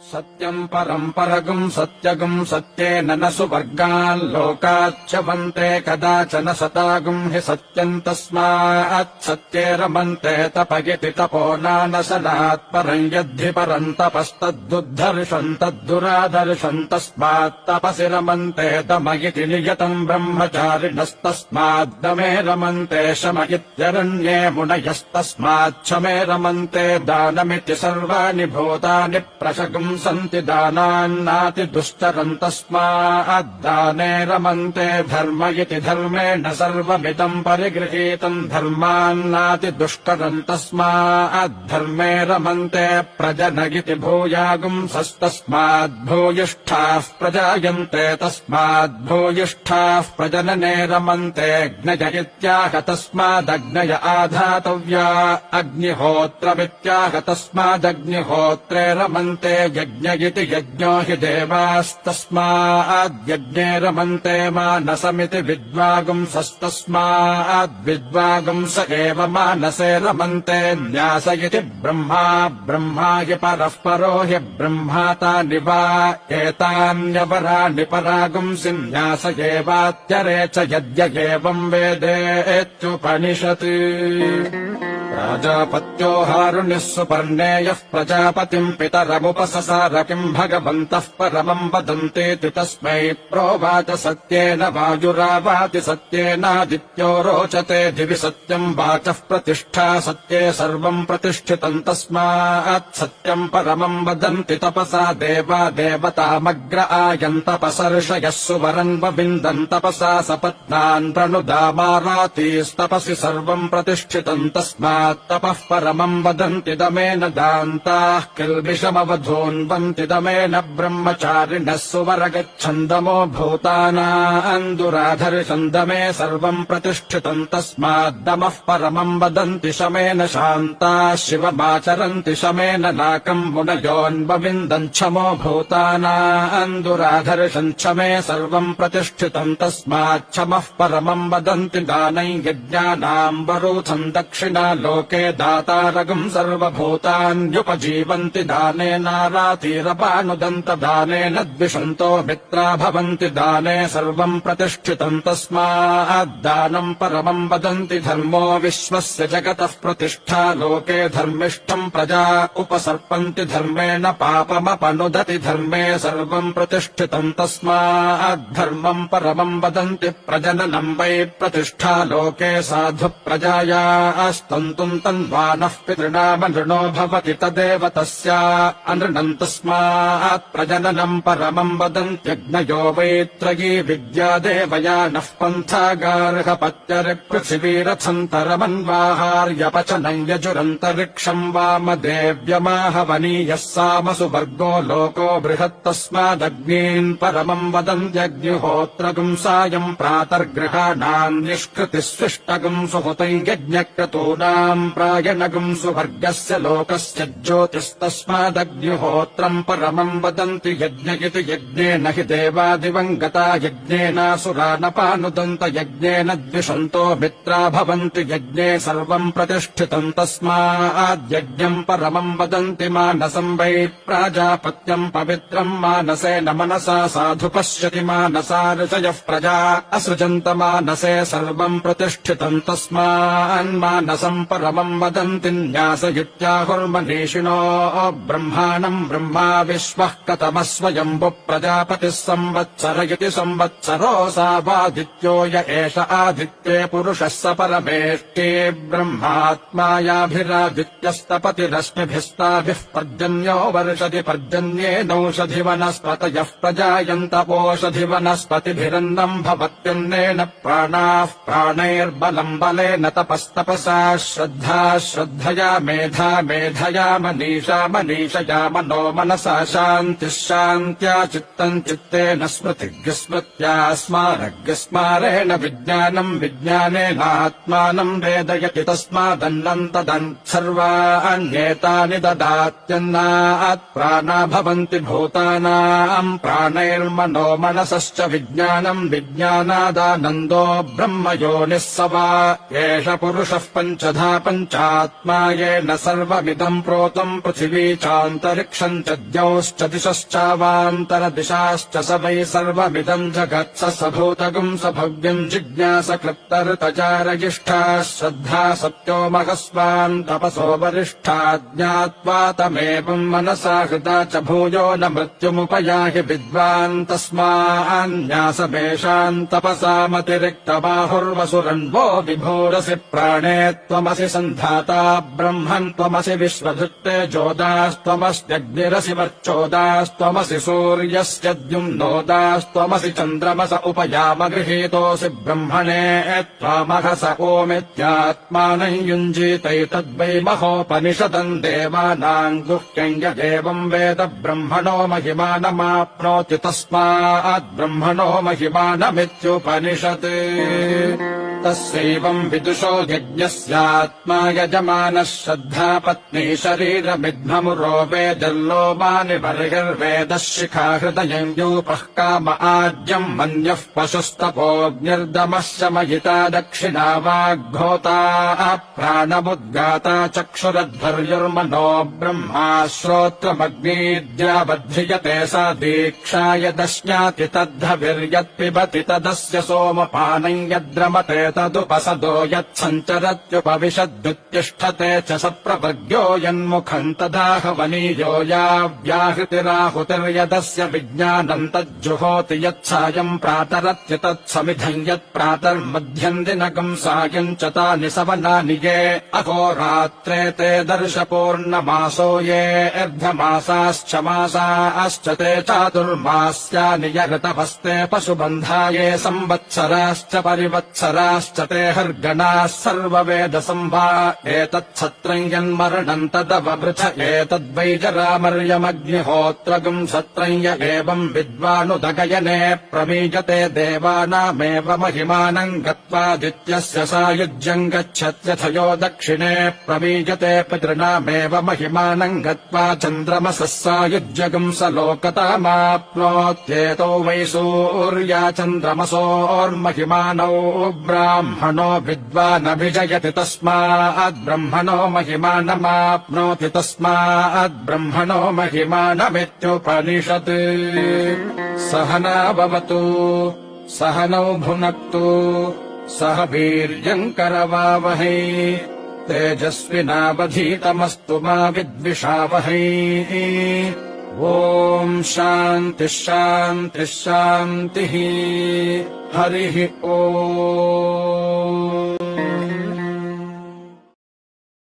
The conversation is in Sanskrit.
सत्यम् परम् परगुम् सत्यगुम् सत्येन न सुवर्गाल्लोकाच्यवन्ते कदाचन सतागुम् हि सत्यम् तस्मात्सत्ये रमन्ते तपगिति तपो नानशनात्परम् यद्धि परम् तपस्तद्दुद्धर्षम् तद्दुरादर्शम् तस्मात्तपसि रमन्ते दमयिति नियतम् ब्रह्मचारिणस्तस्माद्दमे रमन्ते शमयित्यरण्ये मुनयस्तस्माच्छमे रमन्ते दानमिति सर्वाणि भूतानि प्रशगुम् दुश्चरम् तस्माद्दाने रमन्ते धर्म इति धर्मेण सर्वमिदम् परिगृहीतम् धर्मान्नाति दुष्करम् तस्माद्धर्मे रमन्ते प्रजन इति भूयागुंसस्तस्माद्भूयिष्ठाः प्रजायन्ते तस्माद्भूयिष्ठाः प्रजनने रमन्ते ज्ञज इत्याह तस्मादग्नय आधातव्या अग्निहोत्रमित्याह तस्मादग्निहोत्रे रमन्ते यज्ञ इति यज्ञो हि देवास्तस्माद्यज्ञे रमन्ते मानसमिति विद्वागुंसस्तस्माद्विद्वागुंस एव मानसे रमन्ते न्यास इति ब्रह्मा ब्रह्मा हि परः परो हि ब्रह्माता निवा एतान्यपराणि परागुंसि न्यास एवात्यरे च यद्य एवम् वेदेत्युपनिषत् प्राजापत्यो हारुण्यः सुपर्णेयः प्रजापतिम् पितरमुपससार किम् भगवन्तः परमम् वदन्तेति तस्मै प्रोवाच सत्येन वायुरावाति सत्येनादित्यो रोचते दिवि सत्यम् वाचः प्रतिष्ठा सत्ये सर्वम् प्रतिष्ठितम् तस्मात् सत्यम् परमम् वदन्ति तपसा देवा देवतामग्र आयन्तपसर्षयः सुवरन्वविन्दन् तपसा सपत्नान् प्रणुदामारातीस्तपसि सर्वम् प्रतिष्ठितम् तस्मात्तपः परमम् वदन्ति दमेन दान्ताः किल्बिषमवधून्वन्ति दमेन ब्रह्मचारिणः सुवरगच्छन्दमो भूतानान्दुराधर्षन्दमे सर्वम् प्रतिष्ठितम् तस्माद्दमः परमम् वदन्ति शमेन शान्ताः शिवमाचरन्ति शमेन नाकम् मुनयोन्वविन्दन् क्षमो भूतानान्दुराधर्षन् क्षमे सर्वम् प्रतिष्ठितम् तस्माच्छमः परमम् वदन्ति दानै यज्ञानाम् वरूथम् दक्षिणा लोके दातारगम् सर्वभूतान्युपजीवन्ति दानेनारातीरपानुदन्त दानेन द्विषन्तो मित्रा भवन्ति दाने सर्वम् प्रतिष्ठितम् तस्माद्दानम् परमम् वदन्ति धर्मो विश्वस्य जगतः प्रतिष्ठा लोके धर्मिष्ठम् प्रजा उपसर्पन्ति धर्मेण पापमपनुदति धर्मे सर्वम् प्रतिष्ठितम् तस्माद्धर्मम् परमम् वदन्ति प्रजननम् वै प्रतिष्ठा लोके साधु प्रजायास्तन्तुम् पितृणाम नृणो भवति तदेव तस्या अनृणम् तस्मात् प्रजननम् परमम् वदन्त्यग्नयो वैत्रयी विद्या देवया नः पन्थागार्हपत्यरिक्षिबीरथन्तरमन्वाहार्यपचनम् यजुरन्तरिक्षम् वामदेव्यमाहवनीयः सामसु वर्गो लोको बृहत्तस्मादग्नीन् परमम् सायम् प्रातर्गृहाणाम् निष्कृतिः सृष्टगुम् सुहृतम् यज्ञक्रतूनाम् प्रायणगुम् सुवर्गस्य लोकस्य ज्योतिस्तस्मादग्निहोत्रम् परमम् वदन्ति यज्ञ इति यज्ञेन हि देवादिवम् गता यज्ञेनासुरानपानुदन्त यज्ञेन द्विषन्तो मित्रा भवन्ति यज्ञे सर्वम् प्रतिष्ठितम् तस्माद्यज्ञम् परमम् वदन्ति मानसम् वै प्राजापत्यम् पवित्रम् मानसेन मनसा साधु पश्यति मानसा ऋषयः प्रजा असृजन्त मानसे सर्वम् प्रतिष्ठितम् तस्मान्मानसम् परमम् वदन्ति न्यास इत्याहुर्मनीषिणो ब्रह्माणम् ब्रह्मा विश्वः कतमः स्वयम्भु प्रजापतिः संवत्सर इति संवत्सरोऽसावादित्यो य एष आदित्ये पुरुषः स परमेष्टे ब्रह्मात्मायाभिरादित्यस्तपतिरश्मिभिस्ताभिः पर्जन्यो वर्षति पर्जन्येनौषधि वनस्पतयः प्रजायन्त ओषधि वनस्पतिभिरन्नम् भवत्यन्नेन प्राणाः प्राणैर्बलम् बलेन तपस्तपसा श्रद्धा श्रद्धया मेधा मेधया मनीषा मनीषया मनो मनसा शान्तिः शान्त्या चित्तम् चित्तेन स्मृतिग्स्मृत्या स्मारग्स्मारेण विज्ञानम् विज्ञानेनात्मानम् वेदयति तस्मादन्नम् तदन् सर्वाण्येतानि ददात्यन्नात् प्राणा भवन्ति भूतानाम् प्राणैर्मनो मनसश्च विज्ञानम् विज्ञानादानन्दो ब्रह्मयोनिः स वा एष पुरुषः पञ्चधा पञ्चात्मा येन सर्वमिदम् प्रोतम् पृथिवी चान्तरिक्षम् च द्यौश्च दिशश्चावान्तरदिशाश्च स वै सर्वमिदम् जगत्स भूतगम् स भव्यम् जिज्ञासकृत्तर्तचारयिष्ठाः श्रद्धा सत्यो महस्वान् तपसो वरिष्ठा ज्ञात्वा तमेवम् मनसा हृदा च भूयो न मृत्युमुपयाहि विद्वान् तस्मान्न्यासमेषाम् तपसामतिरिक्तबाहुर्वसुरन्वो विभोरसि प्राणे त्वमसि सन्धाता ब्रह्मन् त्वमसि विश्वधृत्ते जोदास्त्वमस्त्यग्निरसि वर्चोदास्त्वमसि सूर्यस्य द्युम्नोदास्त्वमसि चन्द्रमस उपयाम गृहीतोऽसि ब्रह्मणे त्वामहस ओमित्यात्मानम् युञ्जीतैतद्वै महोपनिषदम् यदेवम् वेद ब्रह्मणो महिमानमाप्नोति तस्माद्ब्रह्मणो महिमानमित्युपनिषत् तस्यैवम् विदुषो यज्ञस्यात्मा यजमानः श्रद्धा पत्नी शरीरमिध्ममुरो वेदल्लोमानि बर्हिर्वेदः शिखा हृदयम् यूपः काम आज्यम् मन्यः पशुस्तपोऽग्निर्दमः शमयिता दक्षिणा वाग्घोता प्राणमुद्गाता चक्षुरध्वर्युर्मनो ब्रह्मा श्रोत्रमग्नीद्याबध्रियते सा दीक्षा यदश्नाति तद्धविर्यत्पिबति तदस्य सोमपानम् यद्रमते तदुपसदो यत्सञ्चरत्युपविशद्युत्तिष्ठते च स प्रवर्ग्यो यन्मुखम् तदाहवनीयो या व्याहृतिराहुतिर्यदस्य विज्ञानम् तज्जुहोति यत्सायम् प्रातरत्य तत्समिधम् यत्प्रातर्मध्यम् दिनकम् सायम् च तानि सवनानि ये। अहोरात्रे ते दर्शपूर्णमासो ये अर्धमासाश्च मासाश्च ते चातुर्मास्यानि यगतपस्ते पशुबन्धा ये संवत्सराश्च परिवत्सराश्च ते हर्गणाः सर्ववेदसम्भा एतच्छत्रम् यन्मरणम् तदवभृथ एतद्वै जरामर्यमग्निहोत्रगम् सत्रम् य एवम् विद्वानुदगयने प्रमीयते देवानामेव महिमानम् गत्वादित्यस्य सायुज्यम् गच्छत्यथयो दक्षिणे प्रमीयते पितृणामेव महिमानम् गत्वा चन्द्रमसः सायुज्यगम् स लोकतामाप्नोत्येतौ चन्द्रमसोर्महिमानौ ब्राह्मणो विद्वानभिजयति तस्माद्ब्रह्मणो महिमानमाप्नोति तस्माद्ब्रह्मणो महिमानमित्युपनिषत्। सहना भवतु सहनौ भुनक्तु सह वीर्यम् करवावहै तेजस्विनावधीतमस्तु मा विद्विषावहै ॐ शान्तिः शान्तिः शान्तिः। हरिः ओ